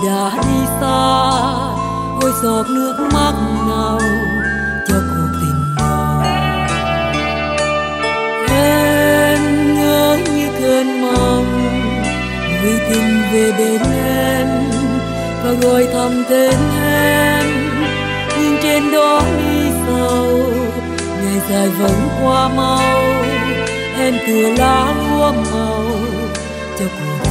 người đã đi xa, ôi giọt nước mắt nào cho cuộc tình đầu em ngỡ như cơn mộng người tình về bên em và gọi thầm tên em. Nhưng trên đó đi sau ngày dài vẫn qua mau, em tựa lá lúa màu cho cuộc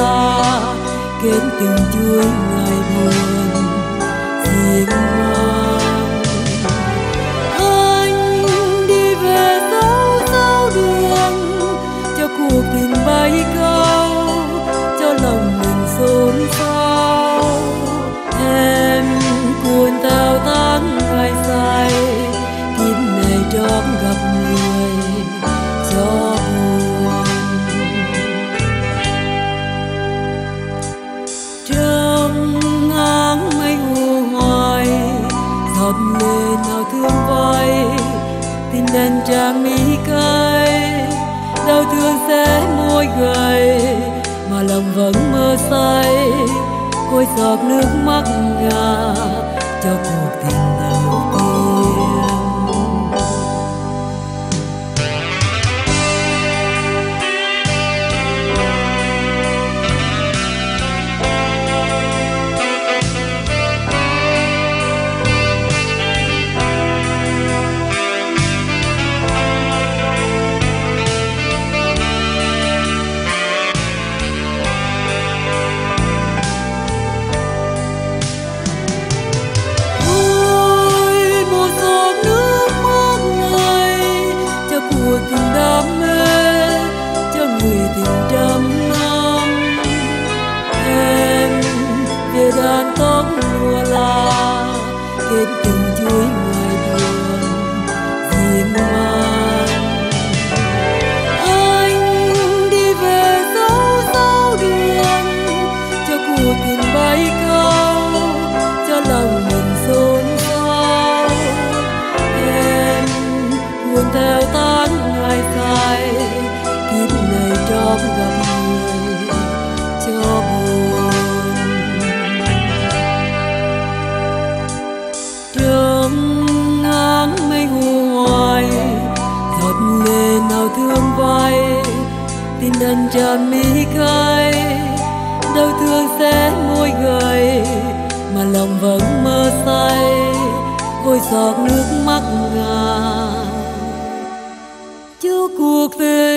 mùa kết từng chuối ngày buồn riêng mang anh đi về sau sau đường, cho cuộc tình bay cao nên trang mi cay đau thương sẽ môi gầy, mà lòng vẫn mơ say côi giọt nước mắt ngà cho cuộc tình này. Đàn tóc lùa la kết tình chuối ngoài đường vì ngoan. Anh đi về dấu sâu đường cho cuộc tình bay cao, cho lòng mình xôn xao. Em buồn theo tán ngày dài kiếp này trong gặp tin anh tràn mi cay đau thương sẽ môi gầy mà lòng vẫn mơ say. Ôi giọt nước mắt ngàn. Cho cuộc tình